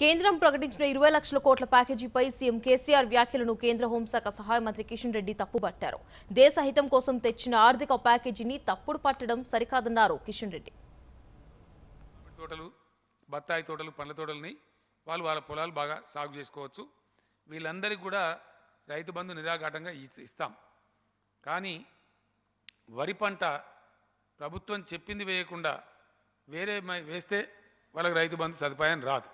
కేంద్రం ప్రకటించిన ఇరవై లక్షల కోట్ల ప్యాకేజీపై సీఎం కేసీఆర్ వ్యాఖ్యలను కేంద్ర హోంశాఖ సహాయ మంత్రి కిషన్ రెడ్డి తప్పుపట్టారు. దేశ హితం కోసం తెచ్చిన ఆర్థిక ప్యాకేజీని తప్పుడు పట్టడం సరికాదన్నారు కిషన్ రెడ్డి. తోటలు బత్తాయి తోటలు పండ్ల తోటలని వాళ్ళు వాళ్ళ పొలాలు బాగా సాగు చేసుకోవచ్చు. వీళ్ళందరికీ కూడా రైతు బంధు నిరాఘాటంగా ఇస్తాం. కానీ వరి పంట ప్రభుత్వం చెప్పింది వేయకుండా వేరే వేస్తే వాళ్ళకి రైతు బంధు సదుపాయం రాదు.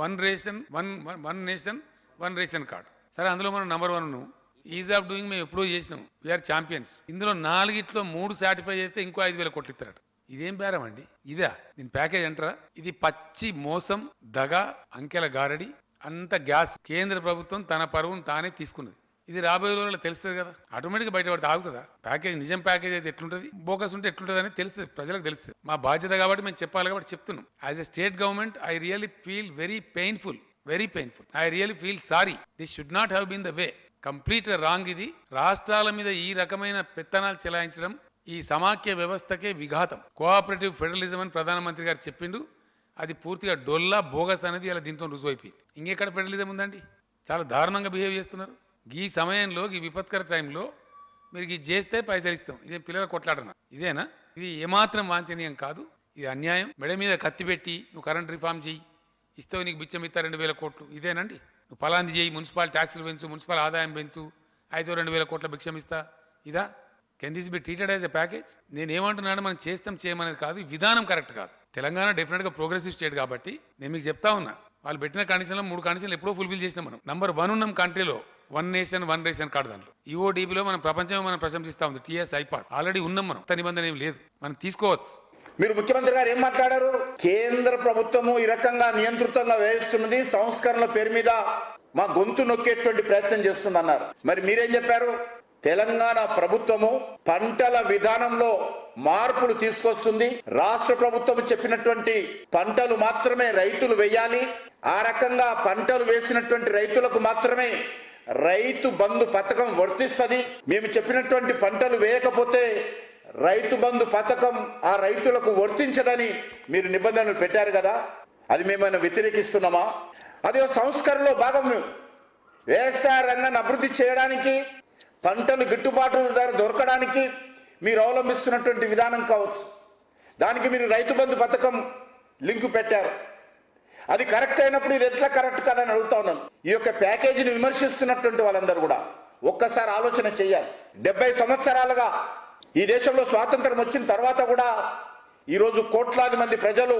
One ration one one nation one ration card సరే అందులో మనం number one ease of doing మేము ఎప్పుడూ చేసినాం. వీఆర్ ఛాంపియన్స్ ఇందులో నాలుగిట్లో మూడు సాటిఫై చేస్తే ఇంకో ఐదు వేల కోట్లు ఇస్తారట ఇదేం బేరం అండి? ఇదా? దీని ప్యాకేజ్ అంటారా? ఇది పచ్చి మోసం దగ అంకెల గారడి అంత గ్యాస్ కేంద్ర ప్రభుత్వం తన పరువును తానే తీసుకున్నది. ఇది రాబోయే రోజుల్లో తెలుస్తుంది కదా. ఆటోమేటిక్గా బయటపడితే ఆగుతుందా ప్యాకేజ్ నిజం ప్యాకేజ్ అయితే ఎట్లుంటుంది? బోకస్ ఉంటే ఎట్లుంటుంది అని తెలుస్తుంది. ప్రజలకు తెలుస్తుంది. మా బాధ్యత కాబట్టి మేము చెప్పాలి కాబట్టి చెప్తున్నాం. As a state government I really feel very painful very painful I really feel sorry this should not have been the way complete wrong ఇది. రాష్ట్రాల మీద ఈ రకమైన పెత్తనాలు చెలాయించడం ఈ సమాఖ్య వ్యవస్థకే విఘాతం. కోఆపరేటివ్ ఫెడరలిజం అని ప్రధానమంత్రి గారు చెప్పిండు. అది పూర్తిగా డొల్లా బోగస్ అనేది ఇలా దీంతో రుజువైపోయింది. ఇంకెక్కడ ఫెడరలిజం ఉందండి? చాలా దారుణంగా బిహేవ్ చేస్తున్నారు. ఈ సమయంలో ఈ విపత్కర టైంలో మీరు ఇది చేస్తే పైసలు ఇస్తాం. ఇదే పిల్లల కొట్లాడన ఇదేనా? ఇది ఏమాత్రం వాంఛనీయం కాదు. ఇది అన్యాయం. మెడ మీద కత్తి పెట్టి నువ్వు కరెంట్ రిఫార్మ్ చేయి ఇస్తావు నీకు బిచ్చం ఇస్తా రెండు వేల కోట్లు. ఇదేనండి? నువ్వు ఫలాంది చేయి మున్సిపల్ ట్యాక్సులు పెంచు మున్సిపల్ ఆదాయం పెంచు అయితే రెండు వేల కోట్ల భిక్షం ఇస్తా. ఇదా? Can this be treated as a package నేను ఏమంటున్నాను మనం చేస్తాం చేయమనేది కాదు. విధానం కరెక్ట్ కాదు. తెలంగాణ డెఫినెట్గా ప్రోగ్రెసివ్ స్టేట్ కాబట్టి నేను మీకు చెప్తా ఉన్నా. వాళ్ళు పెట్టిన కండిషన్లో మూడు కండిషన్లు ఎప్పుడో ఫుల్ఫిల్ చేసినాం మనం. నంబర్ వన్ ఉన్నాం కంట్రీలో one nation one ration card దాంట్లో. ఈఓడీబీలో మనం ప్రపంచమే మనం ప్రశంసిస్తా ఉంది. టీఎస్ ఐపాస్ ఆల్రెడీ ఉన్నాం మనం. నిబంధన ఏం లేదు. మనం తీసుకోవచ్చు. మీరు ముఖ్యమంత్రి గారు ఏం మాట్లాడారు? కేంద్ర ప్రభుత్వము ఈ రకంగా నియంత్రితంగా వేయిస్తున్నది సంస్కరణల పేరు మీద మా గొంతు నొక్కేటువంటి ప్రయత్నం చేస్తుందన్నారు. మరి మీరేం చెప్పారు? తెలంగాణ ప్రభుత్వము పంటల విధానంలో మార్పులు తీసుకొస్తుంది. రాష్ట్ర ప్రభుత్వం చెప్పినటువంటి పంటలు మాత్రమే రైతులు వేయాలి. ఆ రకంగా పంటలు వేసినటువంటి రైతులకు మాత్రమే రైతు బంధు పథకం వర్తిస్తుంది. మేము చెప్పినటువంటి పంటలు వేయకపోతే రైతు బంధు పథకం ఆ రైతులకు వర్తించదని మీరు నిబంధనలు పెట్టారు కదా. అది మేమైనా వ్యతిరేకిస్తున్నామా? అది ఒక సంస్కరణలో భాగం వ్యవసాయ రంగాన్ని అభివృద్ధి చేయడానికి పంటలు గిట్టుబాటు ధర దొరకడానికి మీరు అవలంబిస్తున్నటువంటి విధానం కావచ్చు. దానికి మీరు రైతు బంధు పథకం లింకు పెట్టారు. అది కరెక్ట్ అయినప్పుడు ఇది ఎట్లా కరెక్ట్ కాదని అడుగుతా ఈ యొక్క ప్యాకేజీని విమర్శిస్తున్నటువంటి వాళ్ళందరూ కూడా ఒక్కసారి ఆలోచన చేయాలి. డెబ్బై సంవత్సరాలుగా ఈ దేశంలో స్వాతంత్రం వచ్చిన తర్వాత కూడా ఈరోజు కోట్లాది మంది ప్రజలు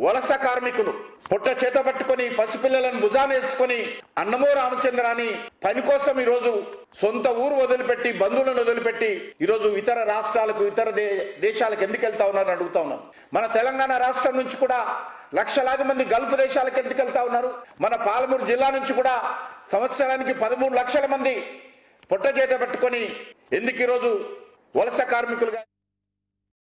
వలస కార్మికులు పుట్ట చేత పట్టుకొని పసిపిల్లలను భుజానేసుకొని అన్నమో రామచంద్రాని పని కోసం ఈరోజు సొంత ఊరు వదిలిపెట్టి బంధువులను వదిలిపెట్టి ఈరోజు ఇతర రాష్ట్రాలకు ఇతర దేశాలకు ఎందుకు వెళ్తా ఉన్నారని అడుగుతా ఉన్నాం. మన తెలంగాణ రాష్ట్రం నుంచి కూడా లక్షలాది మంది గల్ఫ్ దేశాలకు ఎందుకు వెళ్తా ఉన్నారు? మన పాలమూరు జిల్లా నుంచి కూడా సంవత్సరానికి పదమూడు లక్షల మంది పుట్ట చేత పట్టుకొని ఎందుకు ఈరోజు వలస కార్మికులుగా